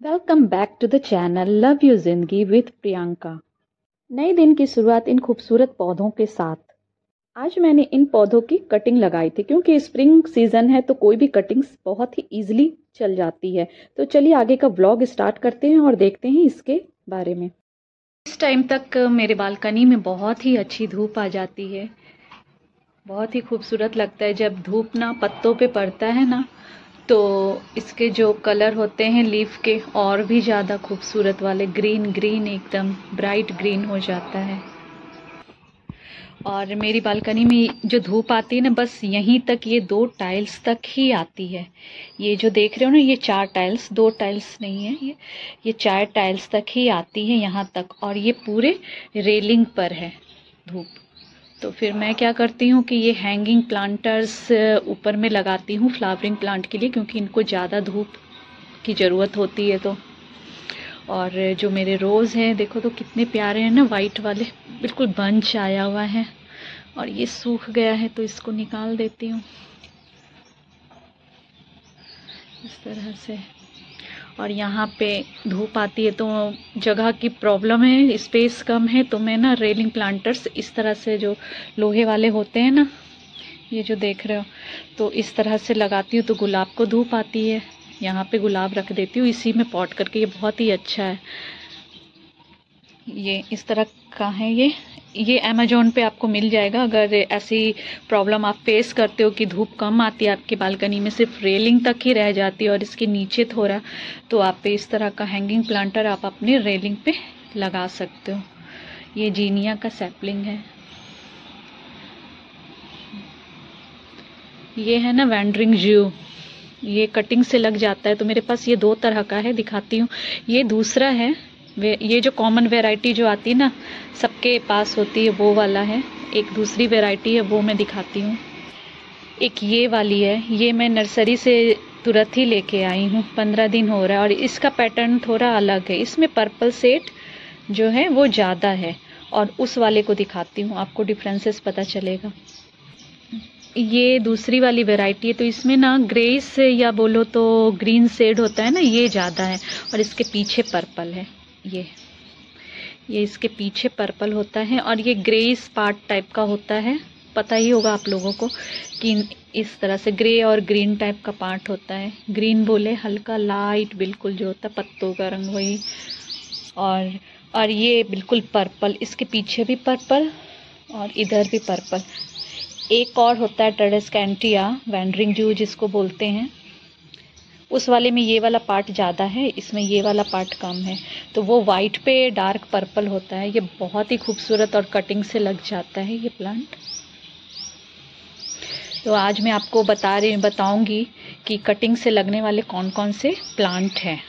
Welcome back to the channel love you Zindagi with Priyanka नए दिन की शुरुआत इन खूबसूरत पौधों के साथ। आज मैंने इन पौधों की कटिंग लगाई थी, क्योंकि स्प्रिंग सीज़न है तो कोई भी कटिंग्स बहुत ही इजीली चल जाती है। तो चलिए आगे का ब्लॉग स्टार्ट करते हैं और देखते हैं इसके बारे में। इस टाइम तक मेरे बालकनी में बहुत ही अच्छी धूप आ जाती है। बहुत ही खूबसूरत लगता है, जब धूप ना पत्तों पे पड़ता है ना तो इसके जो कलर होते हैं लीफ के, और भी ज़्यादा खूबसूरत वाले, ग्रीन ग्रीन एकदम, ब्राइट ग्रीन हो जाता है। और मेरी बालकनी में जो धूप आती है ना, बस यहीं तक ये दो टाइल्स तक ही आती है। ये जो देख रहे हो ना, ये चार टाइल्स, दो टाइल्स नहीं है ये ये चार टाइल्स तक ही आती है यहाँ तक, और ये पूरे रेलिंग पर है धूप। तो फिर मैं क्या करती हूँ कि ये हैंगिंग प्लांटर्स ऊपर में लगाती हूँ फ्लावरिंग प्लांट के लिए क्योंकि इनको ज़्यादा धूप की ज़रूरत होती है तो। और जो मेरे रोज़ हैं, देखो तो कितने प्यारे हैं ना वाइट वाले, बिल्कुल बंच आया हुआ है। और ये सूख गया है तो इसको निकाल देती हूँ। इस तरह से। और यहाँ पे धूप आती है तो जगह की प्रॉब्लम है स्पेस कम है तो मैं ना रेलिंग प्लांटर्स इस तरह से जो लोहे वाले होते हैं ना, ये जो देख रहे हो तो इस तरह से लगाती हूँ तो गुलाब को धूप आती है। यहाँ पे गुलाब रख देती हूँ, इसी में पॉट करके, ये बहुत ही अच्छा है। ये इस तरह का है ये। ये अमेजोन पे आपको मिल जाएगा। अगर ऐसी प्रॉब्लम आप फेस करते हो कि धूप कम आती है, आपकी बालकनी में सिर्फ़ रेलिंग तक ही रह जाती है और इसके नीचे थोड़ा तो आप इस तरह का हैंगिंग प्लांटर आप अपने रेलिंग पे लगा सकते हो। ये जीनिया का सैपलिंग है। ये है ना वैंडरिंग जू ये कटिंग से लग जाता है। तो मेरे पास ये दो तरह का है, दिखाती हूँ। ये दूसरा है ये जो कॉमन वेराइटी जो आती है ना, सबके पास होती है, वो वाला है। एक दूसरी वेराइटी है, वो मैं दिखाती हूँ। एक ये वाली है, ये मैं नर्सरी से तुरंत ही लेके आई हूँ। पंद्रह दिन हो रहा है और इसका पैटर्न थोड़ा अलग है। इसमें पर्पल सेट जो है, वो ज़्यादा है। और उस वाले को दिखाती हूँ, आपको डिफरेंसेस पता चलेगा। ये दूसरी वाली वेराइटी है तो इसमें ना ग्रेस या बोलो तो ग्रीन सेड होता है ना, ये ज़्यादा है। और इसके पीछे पर्पल है। ये ये इसके पीछे पर्पल होता है और ये ग्रेस पार्ट टाइप का होता है। पता ही होगा आप लोगों को कि इस तरह से ग्रे और ग्रीन टाइप का पार्ट होता है। ग्रीन बोले हल्का लाइट बिल्कुल जो होता है, पत्तों का रंग वही। और और ये बिल्कुल पर्पल, इसके पीछे भी पर्पल और इधर भी पर्पल। एक और होता है टेरेस्कैंटिया वैंडरिंग जू जिसको बोलते हैं। उस वाले में ये वाला पार्ट ज़्यादा है, इसमें ये वाला पार्ट कम है। तो वो वाइट पे डार्क पर्पल होता है, ये बहुत ही खूबसूरत और कटिंग से लग जाता है ये प्लांट तो आज मैं आपको बता रही, बताऊँगी कि कटिंग से लगने वाले कौन कौन से प्लांट हैं।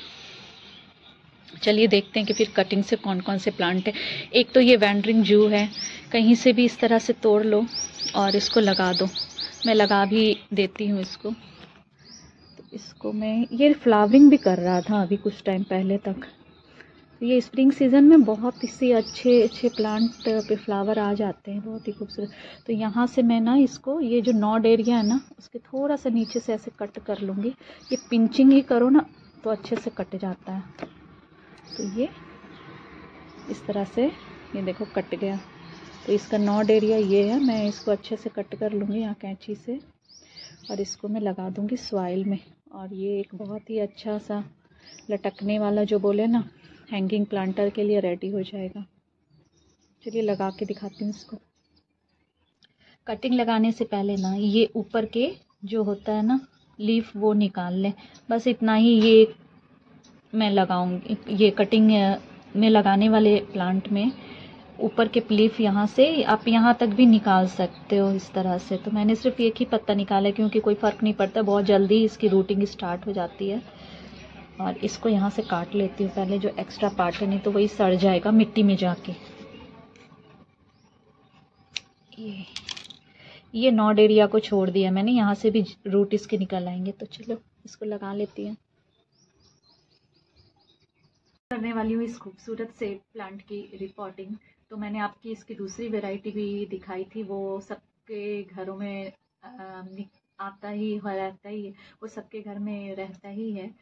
चलिए देखते हैं कि फिर कटिंग से कौन कौन से प्लांट है। एक तो ये वैंडरिंग जू है, कहीं से भी इस तरह से तोड़ लो और इसको लगा दो। मैं लगा भी देती हूँ इसको। इसको मैं, ये फ्लावरिंग भी कर रहा था अभी कुछ टाइम पहले तक। ये स्प्रिंग सीज़न में बहुत इसी अच्छे अच्छे प्लांट पे फ्लावर आ जाते हैं, बहुत ही खूबसूरत। तो यहाँ से मैं ना इसको, ये जो नॉड एरिया है ना, उसके थोड़ा सा नीचे से ऐसे कट कर लूँगी। ये पिंचिंग ही करो ना तो अच्छे से कट जाता है। तो ये इस तरह से, ये देखो कट गया। तो इसका नॉड एरिया ये है, मैं इसको अच्छे से कट कर लूँगी यहाँ कैंची से। और इसको मैं लगा दूँगी सॉइल में। और ये एक बहुत ही अच्छा सा लटकने वाला जो बोले ना हैंगिंग प्लांटर के लिए रेडी हो जाएगा। चलिए लगा के दिखाती हूँ इसको। कटिंग लगाने से पहले ना, ये ऊपर के जो होता है ना लीफ वो निकाल लें। बस इतना ही ये मैं लगाऊँगी। ये कटिंग में लगाने वाले प्लांट में ऊपर के प्लीफ यहाँ से, आप यहाँ तक भी निकाल सकते हो इस तरह से। तो मैंने सिर्फ़ एक ही पत्ता निकाला क्योंकि कोई फ़र्क नहीं पड़ता, बहुत जल्दी इसकी रूटिंग स्टार्ट हो जाती है। और इसको यहाँ से काट लेती हूँ। पहले जो एक्स्ट्रा पार्ट है, नहीं तो वही सड़ जाएगा मिट्टी में जाके। ये ये नॉड एरिया को छोड़ दिया मैंने। यहाँ से भी रूट इसके निकल आएँगे। तो चलो, इसको लगा लेती हैं। करने वाली हूँ इस खूबसूरत से प्लांट की रिपोर्टिंग तो मैंने आपकी इसकी दूसरी वैरायटी भी दिखाई थी, वो सबके घरों में आता ही रहता ही है, वो सबके घर में रहता ही है।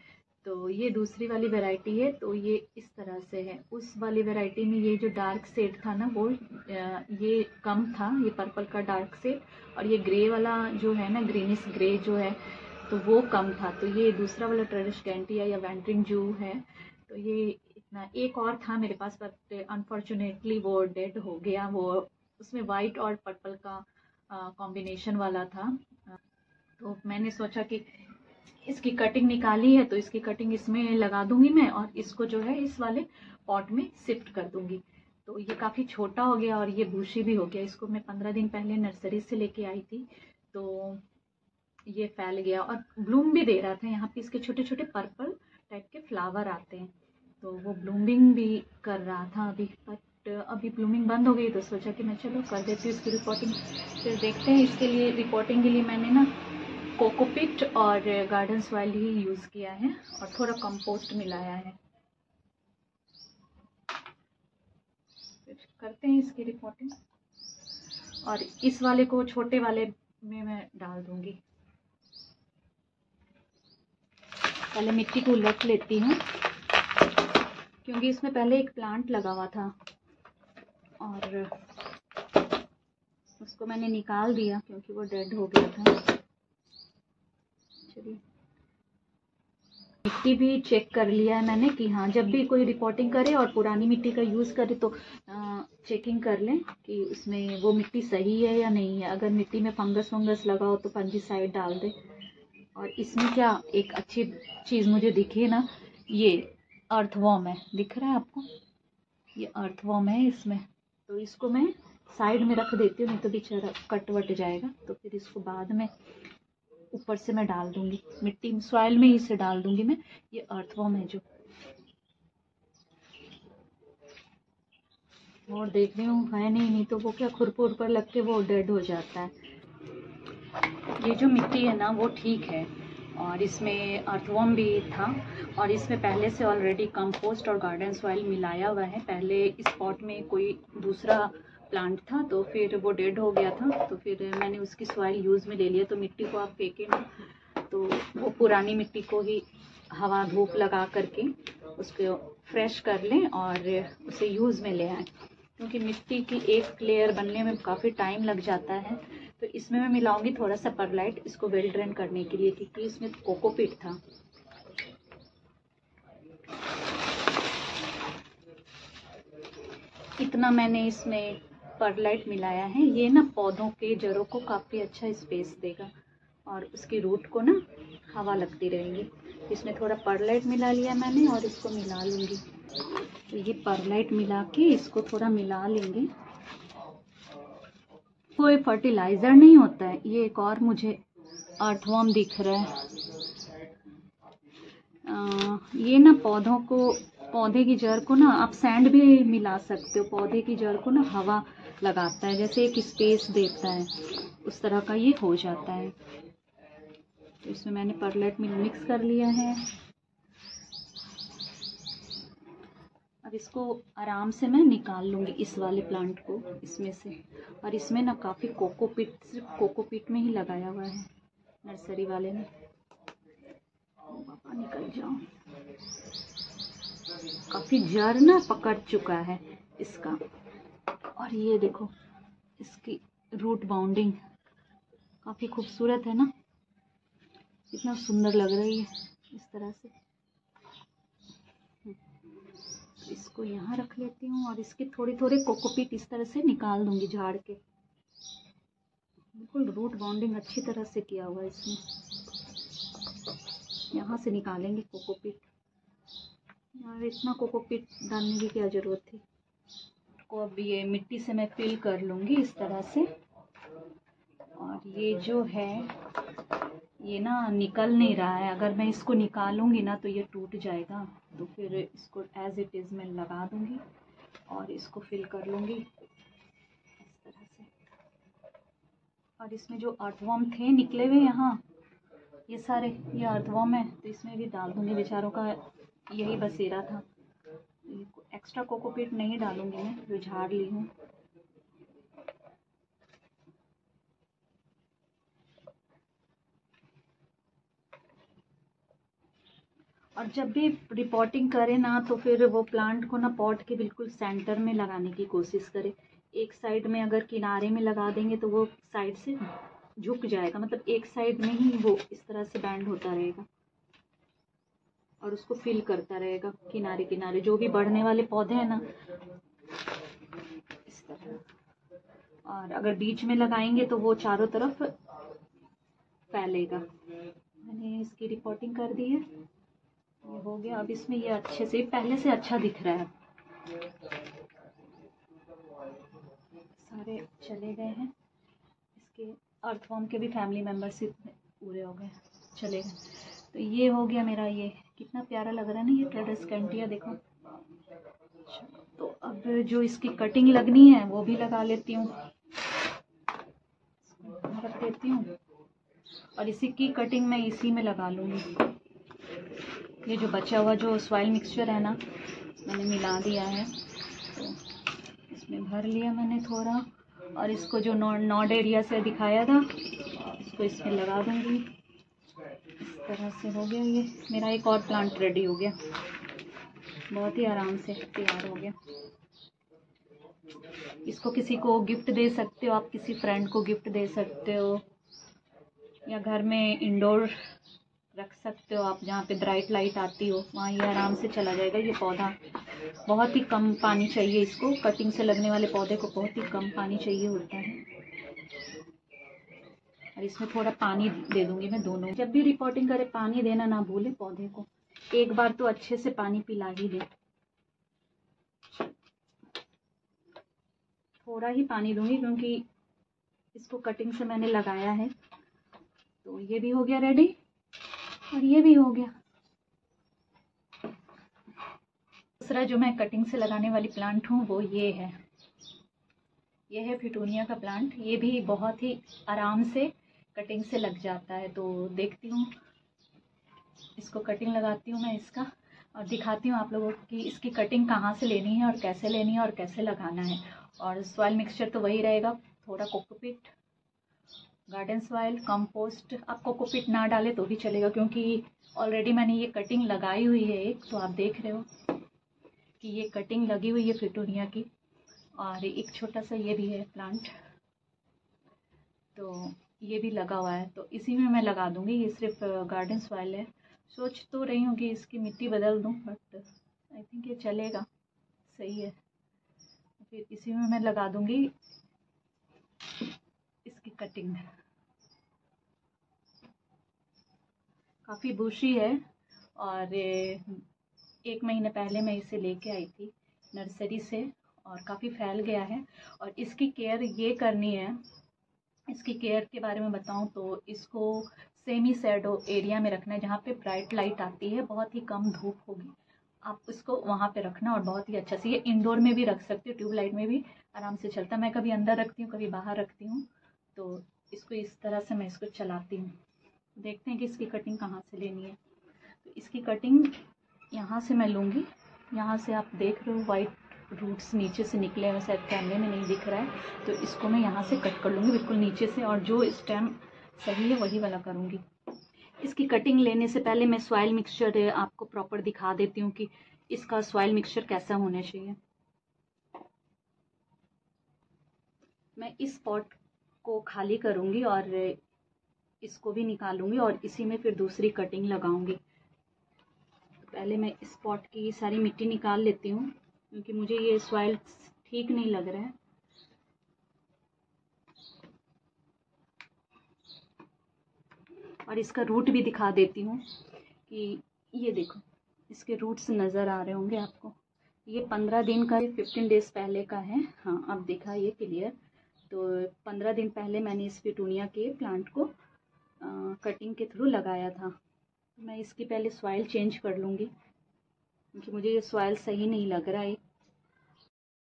तो ये दूसरी वाली वैरायटी है तो ये इस तरह से है। उस वाली वैरायटी में ये जो डार्क सेट था ना, वो ये कम था, ये पर्पल का डार्क सेट और ये ग्रे वाला जो है ना ग्रीनिश ग्रे जो है तो वो कम था। तो ये दूसरा वाला ट्रेडिश कैंटिया या वेंट्रिंग जू है तो ये इतना, एक और था मेरे पास बट अनफॉर्चुनेटली वो डेड हो गया, वो उसमें वाइट और पर्पल का कॉम्बिनेशन वाला था। तो मैंने सोचा कि इसकी कटिंग निकाली है तो इसकी कटिंग इसमें लगा दूँगी मैं और इसको जो है, इस वाले पॉट में शिफ्ट कर दूँगी। तो ये काफ़ी छोटा हो गया और ये बूशी भी हो गया। इसको मैं पंद्रह दिन पहले नर्सरी से लेके आई थी तो ये फैल गया। और ब्लूम भी दे रहा था। यहाँ पे इसके छोटे छोटे पर्पल टाइप के फ्लावर आते हैं। तो वो ब्लूमिंग भी कर रहा था अभी बट अभी ब्लूमिंग बंद हो गई तो सोचा कि मैं चलो कर देती हूँ इसकी रिपोर्टिंग फिर देखते हैं, इसके लिए रिपोर्टिंग के लिए मैंने ना कोकोपिट और गार्डन सॉइल ही यूज़ किया है और थोड़ा कंपोस्ट मिलाया है। फिर करते हैं इसकी रिपोर्टिंग और इस वाले को छोटे वाले में मैं डाल दूँगी। पहले मिट्टी को उलट लेती हूँ। क्योंकि इसमें पहले एक प्लांट लगा हुआ था। और उसको मैंने निकाल दिया क्योंकि वो डेड हो गया था। चलिए। मिट्टी भी चेक कर लिया है मैंने कि हाँ जब भी कोई रिपोर्टिंग करे और पुरानी मिट्टी का यूज़ करे तो चेकिंग कर लें कि उसमें वो मिट्टी सही है या नहीं है। अगर मिट्टी में फंगस वंगस लगा हो तो पंजी साइड डाल दे। और इसमें क्या एक अच्छी चीज़ मुझे दिखी ना, ये अर्थवॉर्म है। दिख रहा है आपको? ये अर्थवॉर्म है इसमें। तो इसको मैं साइड में रख देती हूँ, नहीं तो बेचारा कट वट जाएगा। तो फिर इसको बाद में ऊपर से मैं डाल दूँगी। मिट्टी सॉइल में ही से डाल दूँगी मैं। ये अर्थवॉर्म है जो। और देख रही हूँ, है नहीं नहीं तो वो क्या खुरपुर पर लग के वो डेड हो जाता है। ये जो मिट्टी है ना, वो ठीक है। और इसमें अर्थवॉर्म भी था। और इसमें पहले से ऑलरेडी कंपोस्ट और गार्डन सॉइल मिलाया हुआ है। पहले इस पॉट में कोई दूसरा प्लांट था तो फिर वो डेड हो गया था। तो फिर मैंने उसकी सॉइल यूज़ में ले लिया। तो मिट्टी को आप फेंकें ना तो वो पुरानी मिट्टी को ही हवा धूप लगा करके उसको फ्रेश कर लें और उसे यूज़ में ले आए। क्योंकि मिट्टी की एक लेयर बनने में काफ़ी टाइम लग जाता है। तो इसमें मैं मिलाऊँगी थोड़ा सा परलाइट इसको वेल ड्रेन करने के लिए, क्योंकि इसमें कोकोपीट था। इतना मैंने इसमें परलाइट मिलाया है। ये ना पौधों के जड़ों को काफ़ी अच्छा स्पेस देगा और उसकी रूट को ना हवा लगती रहेगी। इसमें थोड़ा परलाइट मिला लिया मैंने और इसको मिला लूँगी। तो ये परलाइट मिला के इसको थोड़ा मिला लेंगे। कोई फर्टिलाइज़र नहीं होता है। ये एक और मुझे अर्थवॉर्म दिख रहा है। आ, ये ना पौधों को पौधे की जड़ को ना आप सैंड भी मिला सकते हो। पौधे की जड़ को ना हवा लगाता है जैसे एक स्पेस देता है। उस तरह का ये हो जाता है। तो इसमें मैंने परलेट मिक्स कर लिया है। अब इसको आराम से मैं निकाल लूँगी इस वाले प्लांट को, इसमें से। और इसमें ना काफ़ी कोकोपीट सिर्फ़ कोकोपीट में ही लगाया हुआ है नर्सरी वाले ने। पापा निकल जाओ। काफ़ी जड़ ना पकड़ चुका है इसका। और ये देखो, इसकी रूट बाउंडिंग काफ़ी खूबसूरत है ना। इतना सुंदर लग रही है इस तरह से। इसको यहाँ रख लेती हूँ और इसके थोड़े थोड़े कोकोपीट इस तरह से निकाल दूँगी झाड़ के। बिल्कुल रूट बाउंडिंग अच्छी तरह से किया हुआ है इसमें यहाँ से निकालेंगे कोकोपीट। यार इतना कोकोपीट डालने की क्या ज़रूरत थी? को अब ये मिट्टी से मैं फिल कर लूँगी इस तरह से। और ये जो है ये ना निकल नहीं रहा है। अगर मैं इसको निकालूँगी ना तो ये टूट जाएगा। तो फिर इसको एज इट इज़ मैं लगा दूँगी और इसको फिल कर लूँगी। इस तरह से। और इसमें जो अर्थवॉर्म थे, निकले हुए यहाँ, ये सारे, ये अर्थवॉर्म है तो इसमें भी डाल दूँगी। बेचारों का यही बसेरा था। एक्स्ट्रा कोकोपीट नहीं डालूँगी मैं, जो झाड़ ली हूँ। और जब भी रिपोर्टिंग करें ना तो फिर वो प्लांट को ना पॉट के बिल्कुल सेंटर में लगाने की कोशिश करें। एक साइड में अगर किनारे में लगा देंगे तो वो साइड से झुक जाएगा। मतलब एक साइड में ही वो इस तरह से बैंड होता रहेगा और उसको फिल करता रहेगा किनारे किनारे। जो भी बढ़ने वाले पौधे हैं ना, इस तरह। और अगर बीच में लगाएँगे तो वो चारों तरफ़ फैलेगा। मैंने इसकी रिपोर्टिंग कर दी है। ये हो गया। अब इसमें ये अच्छे से पहले से अच्छा दिख रहा है। सारे चले गए हैं। इसके अर्थवॉर्म के भी फैमिली मेम्बरशिप पूरे हो गए चले गए। तो ये हो गया मेरा ये। कितना प्यारा लग रहा है ना ये ट्रेडस कैंटिया देखो। तो अब जो इसकी कटिंग लगनी है, वो भी लगा लेती हूँ। रख देती हूँ। और इसी की कटिंग मैं इसी में लगा लूँगी। ये जो बचा हुआ जो सॉइल मिक्सचर है ना, मैंने मिला दिया है। तो इसमें भर लिया मैंने थोड़ा, और इसको जो नॉड एरिया से दिखाया था, इसको इसमें लगा दूँगी। इस तरह से हो गया ये। मेरा एक और प्लांट रेडी हो गया। बहुत ही आराम से तैयार हो गया। इसको किसी को गिफ्ट दे सकते हो, आप किसी फ्रेंड को गिफ्ट दे सकते हो, या घर में इंडोर रख सकते हो आप जहाँ पे ब्राइट लाइट आती हो, वहाँ ये आराम से चला जाएगा ये पौधा। बहुत ही कम पानी चाहिए इसको। कटिंग से लगने वाले पौधे को बहुत ही कम पानी चाहिए होता है। और इसमें थोड़ा पानी दे दूँगी मैं दोनों। जब भी रिपोर्टिंग करे, पानी देना ना भूले पौधे को। एक बार तो अच्छे से पानी पिला ही दे। थोड़ा ही पानी दूँगी क्योंकि इसको कटिंग से मैंने लगाया है। तो ये भी हो गया रेडी और ये भी हो गया। दूसरा जो मैं कटिंग से लगाने वाली प्लांट हूँ, वो ये है। ये है फिटोनिया का प्लांट ये भी बहुत ही आराम से कटिंग से लग जाता है। तो देखती हूँ। इसको कटिंग लगाती हूँ मैं इसका। और दिखाती हूँ आप लोगों की इसकी कटिंग कहाँ से लेनी है और कैसे लेनी है और कैसे लगाना है। और सॉइल मिक्सचर तो वही रहेगा। थोड़ा कोकोपिट गार्डन सॉइल कंपोस्ट आप कोकोपिट ना डाले तो भी चलेगा, क्योंकि ऑलरेडी मैंने ये कटिंग लगाई हुई है एक तो आप देख रहे हो कि ये कटिंग लगी हुई है फिटोनिया की, और एक छोटा सा ये भी है प्लांट तो ये भी लगा हुआ है तो इसी में मैं लगा दूँगी, ये सिर्फ़ गार्डन सॉइल है। सोच तो रही हूँ कि इसकी मिट्टी बदल दूँ बट आई थिंक ये चलेगा, सही है। फिर इसी में मैं लगा दूँगी। कटिंग है। काफ़ी बूशी है और एक महीने पहले मैं इसे लेके आई थी नर्सरी से और काफ़ी फैल गया है और इसकी केयर ये करनी है। इसकी केयर के बारे में बताऊँ तो इसको सेमी सैडो एरिया में रखना है जहाँ पे ब्राइट लाइट आती है, बहुत ही कम धूप होगी। आप इसको वहाँ पे रखना और बहुत ही अच्छा से, ये इंडोर में भी रख सकते हो ट्यूबलाइट में भी आराम से चलता मैं कभी अंदर रखती हूँ, कभी बाहर रखती हूँ। तो इसको इस तरह से मैं इसको चलाती हूँ। देखते हैं कि इसकी कटिंग कहाँ से लेनी है। तो इसकी कटिंग यहाँ से मैं लूँगी। यहाँ से आप देख रहे हो वाइट रूट्स नीचे से निकले हैं। शायद कैमरे में नहीं दिख रहा है। तो इसको मैं यहाँ से कट कर लूँगी बिल्कुल नीचे से और जो स्टेम सही है वही वाला करूँगी। इसकी कटिंग लेने से पहले मैं सॉइल मिक्सचर आपको प्रॉपर दिखा देती हूँ कि इसका सॉइल मिक्सचर कैसा होना चाहिए। मैं इस पॉट को खाली करूँगी और इसको भी निकालूँगी और इसी में फिर दूसरी कटिंग लगाऊँगी। तो पहले मैं इस पॉट की सारी मिट्टी निकाल लेती हूँ, क्योंकि मुझे ये सॉइल ठीक नहीं लग रहा है। और इसका रूट भी दिखा देती हूँ कि ये देखो, इसके रूट्स नज़र आ रहे होंगे आपको। ये पंद्रह दिन का फिफ्टीन डेज़ पहले का है। हाँ अब देखा, ये क्लियर तो पंद्रह दिन पहले मैंने इस पिटूनिया के प्लांट को आ, कटिंग के थ्रू लगाया था। मैं इसकी पहले सॉइल चेंज कर लूँगी क्योंकि मुझे ये सॉइल सही नहीं लग रहा है।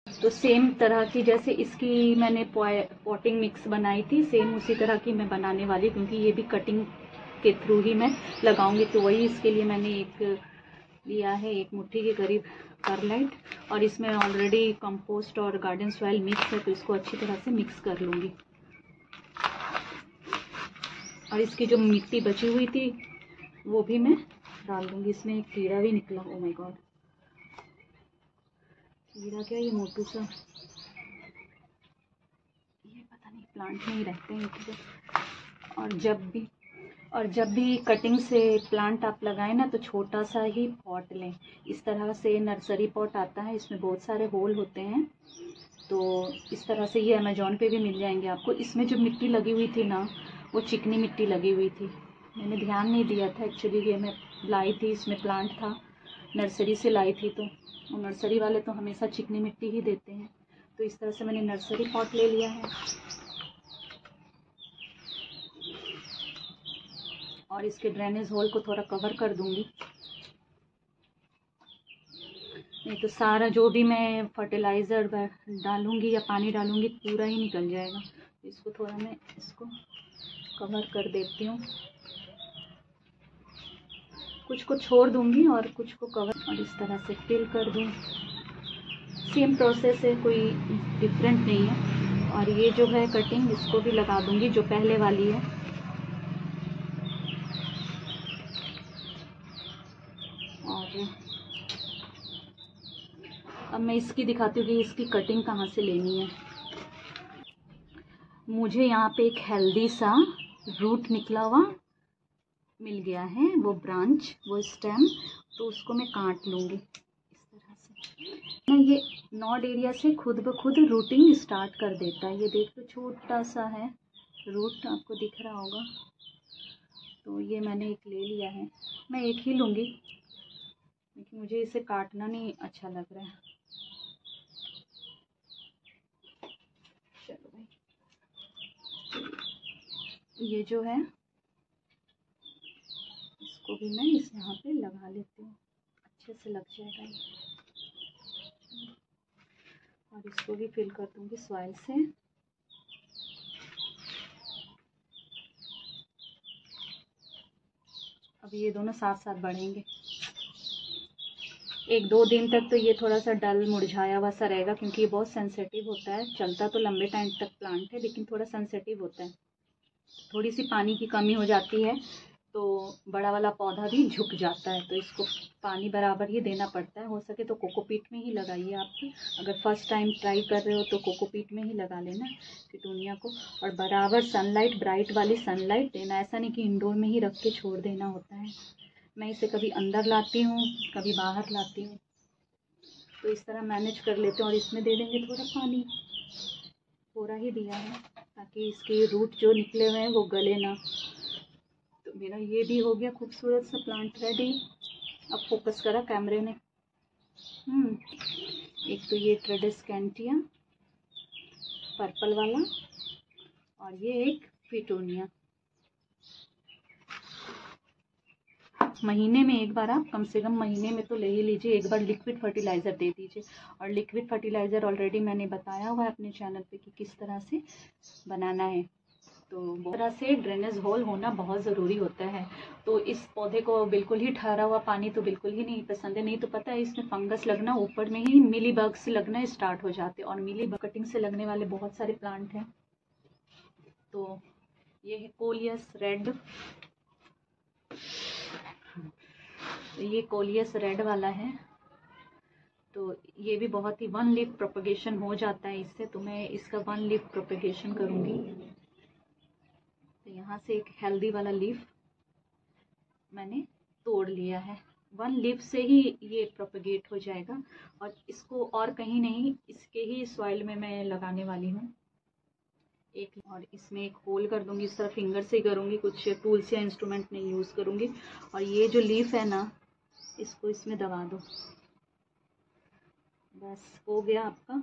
तो सेम तरह की जैसे इसकी मैंने पॉटिंग मिक्स बनाई थी सेम उसी तरह की मैं बनाने वाली क्योंकि ये भी कटिंग के थ्रू ही मैं लगाऊँगी। तो वही इसके लिए मैंने एक लिया है एक मुट्ठी के करीब परलाइट और इसमें ऑलरेडी कंपोस्ट और गार्डन सॉइल मिक्स है तो इसको अच्छी तरह से मिक्स कर लूँगी। और इसकी जो मिट्टी बची हुई थी, वो भी मैं डाल दूँगी। इसमें एक कीड़ा भी निकला। ओ माय गॉड कीड़ा क्या ये मोटू सा? ये पता नहीं प्लांट में ही रहते हैं। और जब भी और जब भी कटिंग से प्लांट आप लगाएँ ना तो छोटा सा ही पॉट लें। इस तरह से नर्सरी पॉट आता है, इसमें बहुत सारे होल होते हैं। तो इस तरह से ये अमेजोन पे भी मिल जाएँगे आपको। इसमें जो मिट्टी लगी हुई थी ना, वो चिकनी मिट्टी लगी हुई थी। मैंने ध्यान नहीं दिया था एक्चुअली ये मैं लाई थी, इसमें प्लांट था। नर्सरी से लाई थी तो। नर्सरी वाले तो हमेशा चिकनी मिट्टी ही देते हैं। तो इस तरह से मैंने नर्सरी पॉट ले लिया है। और इसके ड्रेनेज होल को थोड़ा कवर कर दूँगी। नहीं तो सारा जो भी मैं फर्टिलाइज़र डालूँगी या पानी डालूँगी, पूरा ही निकल जाएगा। इसको थोड़ा मैं इसको कवर कर देती हूँ। कुछ को छोड़ दूँगी और कुछ को कवर और इस तरह से फिल कर दूँ। सेम प्रोसेस है, कोई डिफरेंट नहीं है। और ये जो है कटिंग इसको भी लगा दूँगी, जो पहले वाली है। अब मैं इसकी दिखाती हूँ कि इसकी कटिंग कहाँ से लेनी है। मुझे यहाँ पे एक हेल्दी सा रूट निकला हुआ मिल गया है, वो ब्रांच वो स्टेम तो उसको मैं काट लूँगी। इस तरह से। ना ये नॉड एरिया से खुद ब खुद रूटिंग स्टार्ट कर देता है। ये देख लो, छोटा सा है रूट आपको दिख रहा होगा। तो ये मैंने एक ले लिया है। मैं एक ही लूँगी। लेकिन मुझे इसे काटना नहीं अच्छा लग रहा है। चलो भाई। ये जो है, इसको भी मैं इस यहाँ पे लगा लेती हूँ। अच्छे से लग जाएगा ये और इसको भी फिल कर दूँगी सॉइल से। अब ये दोनों साथ साथ बढ़ेंगे एक दो दिन तक तो ये थोड़ा सा डल मुरझाया हुआ सा रहेगा क्योंकि ये बहुत सेंसिटिव होता है। चलता तो लंबे टाइम तक प्लांट है, लेकिन थोड़ा सेंसिटिव होता है। थोड़ी सी पानी की कमी हो जाती है तो बड़ा वाला पौधा भी झुक जाता है तो इसको पानी बराबर ही देना पड़ता है। हो सके तो कोकोपीट में ही लगाइए आप। अगर फ़र्स्ट टाइम ट्राई कर रहे हो तो कोकोपीट में ही लगा लेना पिटूनिया को। और बराबर सनलाइट ब्राइट वाली सनलाइट देना। ऐसा नहीं कि इंडोर में ही रख के छोड़ देना होता है। मैं इसे कभी अंदर लाती हूँ कभी बाहर लाती हूँ। तो इस तरह मैनेज कर लेते हैं और इसमें दे देंगे थोड़ा पानी। थोड़ा ही दिया है ताकि इसके रूट जो निकले हुए हैं वो गले ना। तो मेरा ये भी हो गया खूबसूरत सा प्लांट रेडी अब फोकस करा कैमरे ने। हम्म, एक तो ये ट्रेडिस कैंटिया पर्पल वाला और ये एक फिटोनिया महीने में एक बार आप कम से कम महीने में तो ले ही लीजिए, एक बार लिक्विड फर्टिलाइज़र दे दीजिए। और लिक्विड फर्टिलाइज़र ऑलरेडी मैंने बताया हुआ है अपने चैनल पे कि किस तरह से बनाना है। तो तरह से ड्रेनेज होल होना बहुत ज़रूरी होता है। तो इस पौधे को बिल्कुल ही ठहरा हुआ पानी तो बिल्कुल ही नहीं पसंद है। नहीं तो पता है इसमें फंगस लगना ऊपर में ही मिली बग्स लगना स्टार्ट हो जाते और मिली कटिंग से लगने वाले बहुत सारे प्लांट हैं। तो ये है कोलियस रेड। ये कोलियस रेड वाला है। तो ये भी बहुत ही वन लिप प्रोपगेशन हो जाता है इससे तो मैं इसका वन लिप प्रोपगेशन करूँगी। तो यहाँ से एक हेल्दी वाला लीफ मैंने तोड़ लिया है। वन लिप से ही ये प्रोपगेट हो जाएगा और इसको और कहीं नहीं, इसके ही सॉइल में मैं लगाने वाली हूँ। एक और इसमें एक होल कर दूँगी, इस तरह फिंगर से ही करूँगी, कुछ टूल्स या इंस्ट्रूमेंट नहीं यूज़ करूँगी। और ये जो लीफ है ना इसको इसमें दबा दो। बस, हो गया आपका।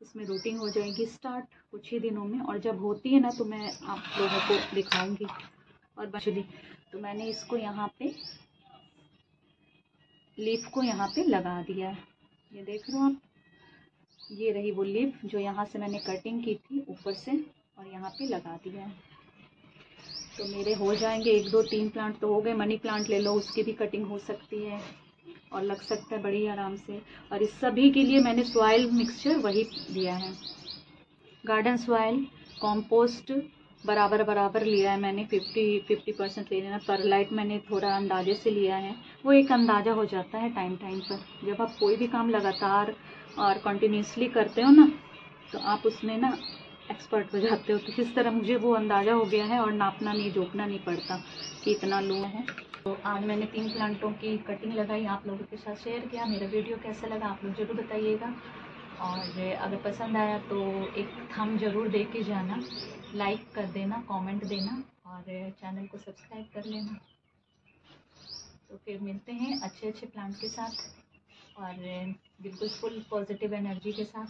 इसमें रूटिंग हो जाएगी स्टार्ट कुछ ही दिनों में। और जब होती है ना तो मैं आप लोगों को दिखाऊँगी। और बचली तो मैंने इसको यहाँ पे, लीफ को यहाँ पे लगा दिया है। ये देख रहे हो आप? ये रही वो लीफ जो यहाँ से मैंने कटिंग की थी ऊपर से और यहाँ पे लगा दिया है। तो मेरे हो जाएँगे, एक दो तीन प्लांट तो हो गए मनी प्लांट ले लो, उसकी भी कटिंग हो सकती है और लग सकता है बड़ी आराम से। और इस सभी के लिए मैंने सॉइल मिक्सचर वही दिया है। गार्डन सॉइल कॉम्पोस्ट बराबर बराबर लिया है मैंने फिफ्टी फिफ्टी परसेंट ले लेना। पर लाइट मैंने थोड़ा अंदाजे से लिया है। वो एक अंदाज़ा हो जाता है टाइम टाइम पर। जब आप कोई भी काम लगातार और कंटिन्यूसली करते हो ना तो आप उसमें ना एक्सपर्ट हो जाते हो तो इस तरह मुझे वो अंदाज़ा हो गया है और नापना नहीं जोपना नहीं पड़ता कि इतना लूँ है। तो आज मैंने तीन प्लांटों की कटिंग लगाई, आप लोगों के साथ शेयर किया, मेरा वीडियो कैसा लगा आप लोग ज़रूर बताइएगा। और अगर पसंद आया तो एक थम ज़रूर दे के जाना लाइक कर देना कमेंट देना, और चैनल को सब्सक्राइब कर लेना। तो फिर मिलते हैं अच्छे अच्छे प्लांट के साथ, और बिल्कुल फुल पॉजिटिव एनर्जी के साथ।